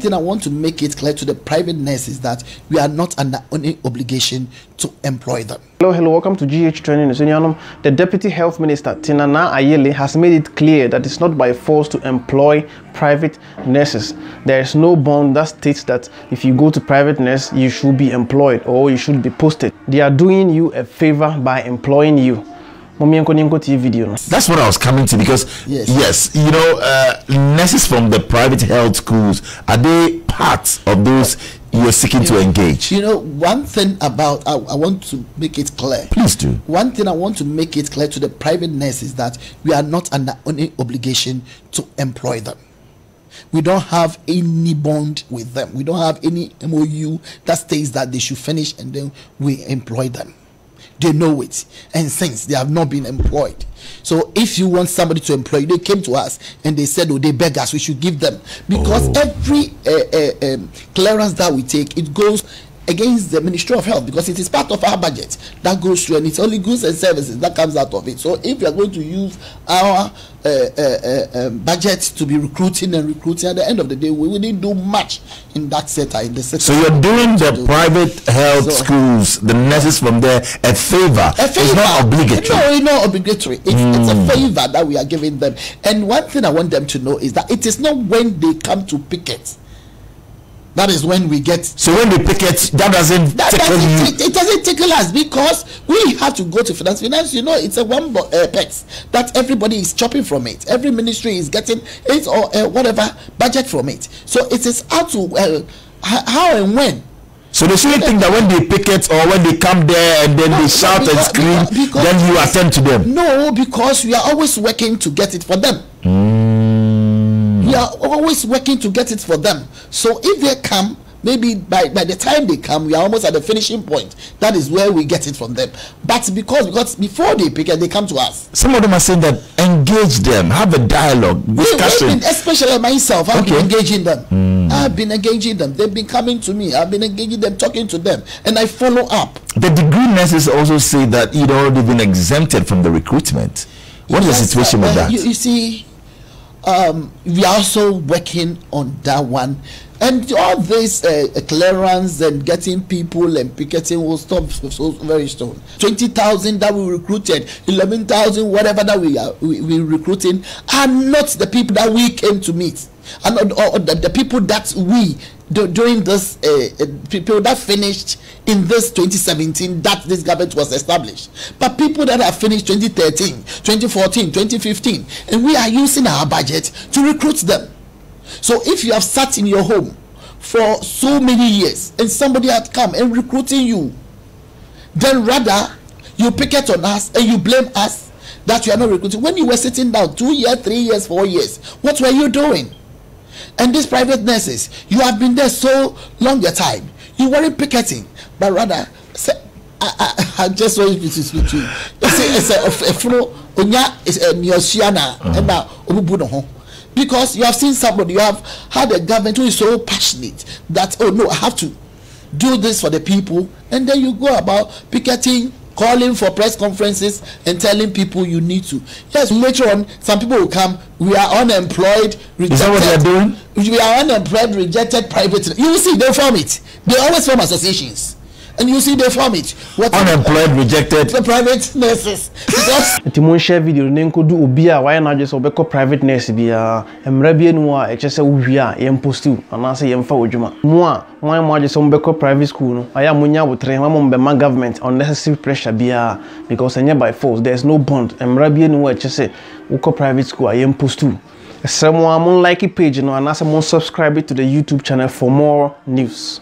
thing I want to make it clear to the private nurse is that we are not under any obligation to employ them. Hello, hello, welcome to GH Training. The Deputy Health Minister, Tina Naa Ayele, has made it clear that it's not by force to employ private nurses. There is no bond that states that if you go to private nurse, you should be employed or you should be posted. They are doing you a favor by employing you. That's what I was coming to because yes, yes you know, uh, nurses from the private health schools are they part of those you're seeking you to know, engage? You know, one thing about I, I, want to make it clear. Please do. One thing I want to make it clear to the private nurses is that we are not under any obligation to employ them. We don't have any bond with them. We don't have any MOU that states that they should finish and then we employ them they know it. And since they have not been employed. So if you want somebody to employ they came to us and they said oh they beg us we should give them. Because oh. every uh, uh, um, clearance that we take it goes against the Ministry of Health because it is part of our budget that goes through and it's only goods and services that comes out of it. So if you are going to use our uh, uh, uh, um, budget to be recruiting and recruiting, at the end of the day, we wouldn't do much in that sector. In the sector. So you're doing the do. private health so, schools, the nurses from there, a favor. A favor. It's not obligatory. No, it's not obligatory. It's, mm. it's a hmm. favor that we are giving them. And one thing I want them to know is that it is not when they come to picket that is when we get. So when they picket, that doesn't that tickle doesn't, you. It, doesn't tickle us because we have to go to finance. Finance, you know, it's a one uh, pet that everybody is chopping from it. Every ministry is getting it or uh, whatever budget from it. So it is how to uh, how and when. So they shouldn't think that when they picket or when they come there and then no, they shout because, and scream, because, because, then you attend to them. No, because we are always working to get it for them. Mm we are always working to get it for them. So if they come maybe by, by the time they come we are almost at the finishing point. That is where we get it from them. But because because before they pick it they come to us. Some of them are saying that engage them have a dialogue discussion. been, especially myself i've okay. been engaging them. Mm. i've been engaging them. They've been coming to me. I've been engaging them talking to them. And i follow up. The degree nurses also say that you know they've been exempted from the recruitment. What yes, is the situation uh, with that? you, you see um, we are also working on that one and all this uh, clearance and getting people and picketing will stop so very soon. Twenty thousand that we recruited, eleven thousand whatever that we are we, we recruiting are not the people that we came to meet, and the, the people that we during this uh, uh, people that finished in this 2017 that this government was established. But people that have finished 2013 2014 2015 and we are using our budget to recruit them so if you have sat in your home for so many years and somebody had come and recruiting you then rather you pick it on us and you blame us that you are not recruiting when you were sitting down two years three years four years what were you doing and these private nurses, you have been there so long a time. You weren't picketing, but rather, say, I, I, I just want you to speak to you. It's a, it's a, a flow, onya is a neosiana, and now, obubu because you have seen somebody, you have had a government who is so passionate that, oh no, I have to do this for the people, and then you go about picketing calling for press conferences and telling people you need to. Yes, later on, some people will come. We are unemployed, rejected. Is that what they are doing? We are unemployed, rejected, private. You will see, they form it. They always form associations. And you see they form it. What unemployed rejected. The private nurses. Because. nti mo nhyɛ video ne nkodu obi a wayɛ n'adwe sɛ ɔbɛkɔ private nurse biara mmerɛ bi enu a ɛkyɛ sɛ wowie a yɛn postiw anaasɛ yɛn fa w'adwuma mo a wɔn a mo agye sɛ mo bɛkɔ private school no ayɛ a mo nya abotire wɔn a mo bɛma government unnecessary pressure biara because ɛnyɛ by force there is no bond mmerɛ bi enu a ɛkyɛ sɛ wokɔ private school a yɛn postiw ɛsɛ mo a mo like page no anaasɛ mo subscribe to the youtube channel for more news.